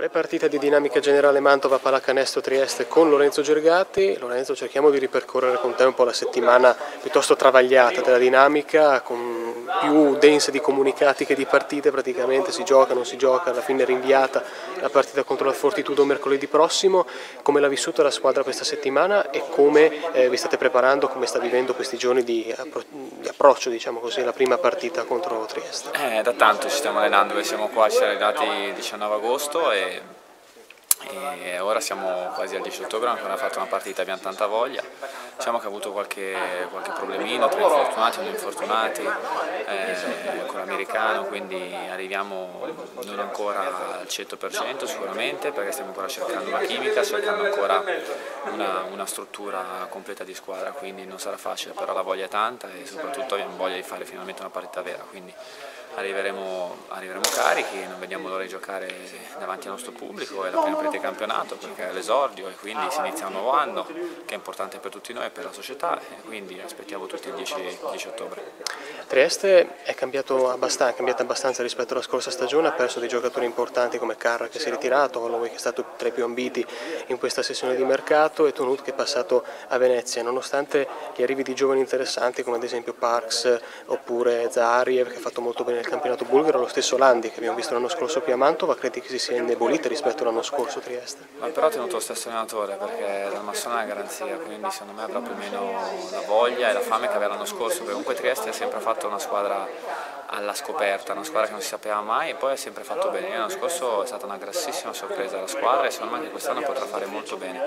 Prepartita di dinamica generale Mantova Pallacanestro Trieste con Lorenzo Gergatti. Lorenzo, cerchiamo di ripercorrere con te un po' la settimana piuttosto travagliata della dinamica, con più densa di comunicati che di partite, praticamente si gioca, non si gioca, alla fine è rinviata la partita contro la Fortitudo mercoledì prossimo. Come l'ha vissuta la squadra questa settimana e come eh, vi state preparando, come sta vivendo questi giorni di, appro di approccio, diciamo così, alla prima partita contro Trieste? Eh, da tanto ci stiamo allenando, siamo qua, ci siamo arrivati il 19 agosto e am. E ora siamo quasi al 10 ottobre, abbiamo fatto una partita, abbiamo tanta voglia, diciamo che ha avuto qualche, qualche problemino tra infortunati e non infortunati eh, con l'americano, quindi arriviamo non ancora al 100% sicuramente perché stiamo ancora cercando la chimica, cercando ancora una, una struttura completa di squadra, quindi non sarà facile, però la voglia è tanta e soprattutto abbiamo voglia di fare finalmente una partita vera, quindi arriveremo, arriveremo carichi, non vediamo l'ora di giocare davanti al nostro pubblico, è la prima di campionato perché è l'esordio e quindi si inizia un nuovo anno che è importante per tutti noi e per la società e quindi aspettiamo tutti il 10, 10 ottobre. Trieste è cambiato abbastanza, è cambiato abbastanza rispetto alla scorsa stagione, ha perso dei giocatori importanti come Carra che si è ritirato, Holloway che è stato tra i più ambiti in questa sessione di mercato e Tonut che è passato a Venezia, nonostante gli arrivi di giovani interessanti come ad esempio Parks oppure Zahariev che ha fatto molto bene nel campionato bulgaro, lo stesso Landi che abbiamo visto l'anno scorso qui a Mantova, credi che si sia indebolita rispetto all'anno scorso Trieste? Ma però ha tenuto lo stesso allenatore perché dal Massone è una garanzia, quindi secondo me avrà più o meno la voglia e la fame che aveva l'anno scorso, perché comunque Trieste ha sempre fatto una squadra alla scoperta, una squadra che non si sapeva mai e poi ha sempre fatto bene. L'anno scorso è stata una grossissima sorpresa la squadra e secondo me anche quest'anno potrà fare molto bene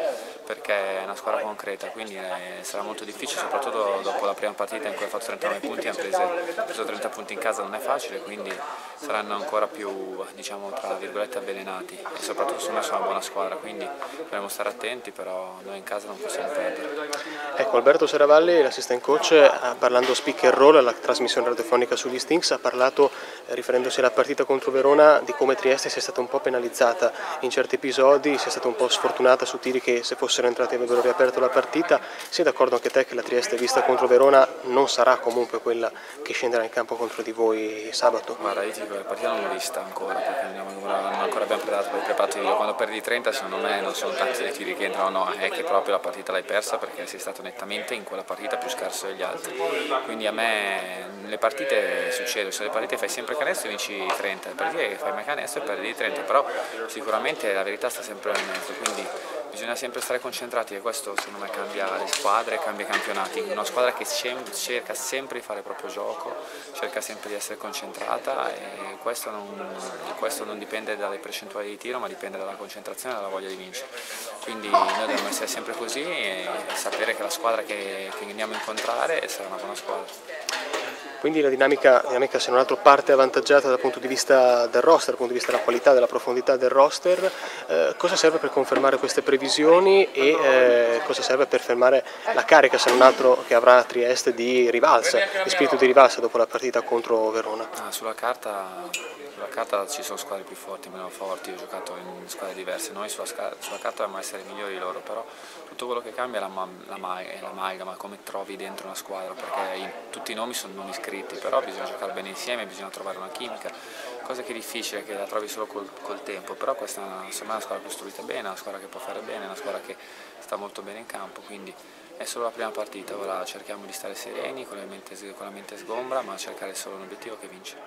perché è una squadra concreta, quindi eh, sarà molto difficile, soprattutto dopo la prima partita in cui ha fatto 39 punti, ha preso, preso 30 punti in casa, non è facile, quindi saranno ancora più diciamo, tra virgolette avvelenati e soprattutto sono una buona squadra, quindi dovremo stare attenti, però noi in casa non possiamo perdere. Ecco, Alberto Seravalli, l'assistant coach, parlando speak and roll alla trasmissione radiofonica sugli Stinks, ha parlato, eh, riferendosi alla partita contro Verona, di come Trieste sia stata un po' penalizzata in certi episodi, sia stata un po' sfortunata su tiri che se fossero entrati avrebbero riaperto la partita. Sei d'accordo anche te che la Trieste vista contro Verona non sarà comunque quella che scenderà in campo contro di voi sabato? Guarda, io ti dico, la partita non l'ho vista ancora, perché non ancora abbiamo preparato, preparato io. Quando perdi 30 secondo me non sono tanti i tiri che entrano, no, è che proprio la partita l'hai persa perché sei stato nettamente in quella partita più scarso degli altri. Quindi a me le partite succedono, se le partite fai sempre canestro vinci 30, le partite che fai mai canestro e perdi 30, però sicuramente la verità sta sempre nel mezzo, quindi bisogna sempre stare concentrati e questo secondo me cambia le squadre, cambia i campionati. Una squadra che cerca sempre di fare il proprio gioco, cerca sempre di essere concentrata e questo non, questo non dipende dalle percentuali di tiro ma dipende dalla concentrazione e dalla voglia di vincere. Quindi noi dobbiamo essere sempre così e sapere che la squadra che, che andiamo a incontrare sarà una buona squadra. Quindi la dinamica, la dinamica, se non altro parte avvantaggiata dal punto di vista del roster, dal punto di vista della qualità, della profondità del roster, eh, cosa serve per confermare queste previsioni e eh, cosa serve per fermare la carica se non altro che avrà Trieste di rivalsa, di spirito di rivalsa dopo la partita contro Verona? Ah, sulla carta sulla carta ci sono squadre più forti, meno forti, ho giocato in squadre diverse, noi sulla, sulla carta dobbiamo essere migliori di loro, però tutto quello che cambia è l'amalgama, la, come trovi dentro una squadra, perché in, tutti i nomi sono nomi scritti, però bisogna giocare bene insieme, bisogna trovare una chimica, cosa che è difficile, che la trovi solo col, col tempo, però questa è una, una squadra costruita bene, una squadra che può fare bene, una squadra che sta molto bene in campo, quindi è solo la prima partita, ora cerchiamo di stare sereni, con la mente, con la mente sgombra, ma cercare solo un obiettivo che vince.